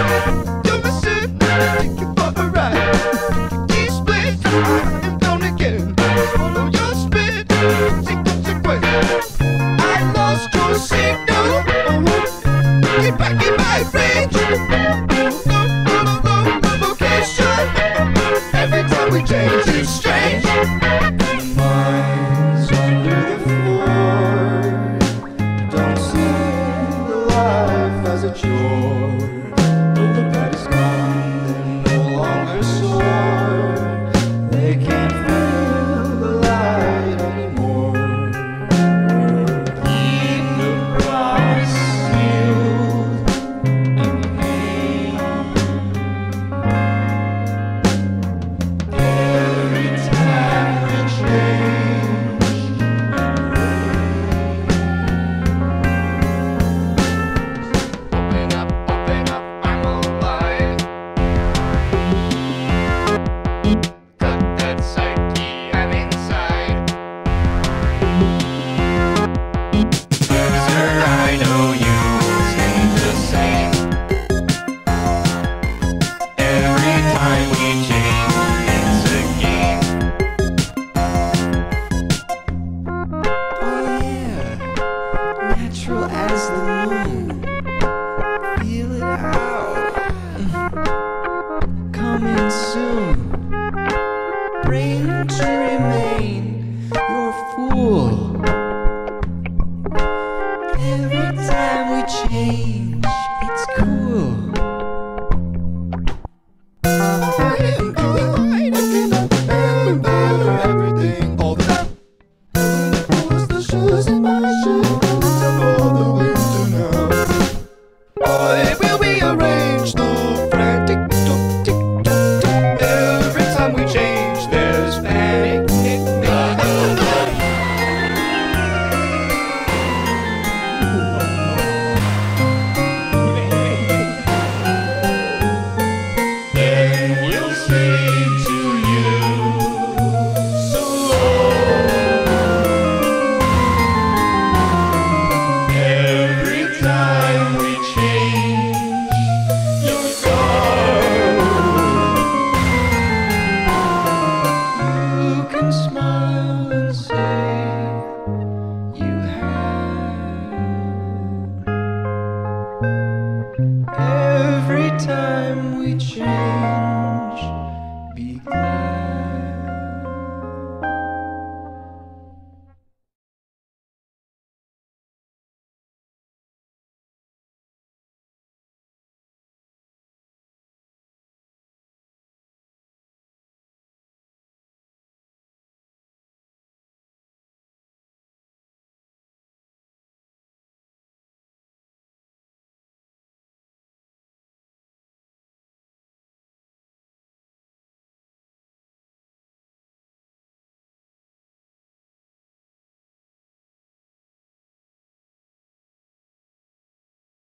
Don't be sick. she remain your fool? Every time we change, it's cool. I am cool, I am everything, all the, all the shoes time we change.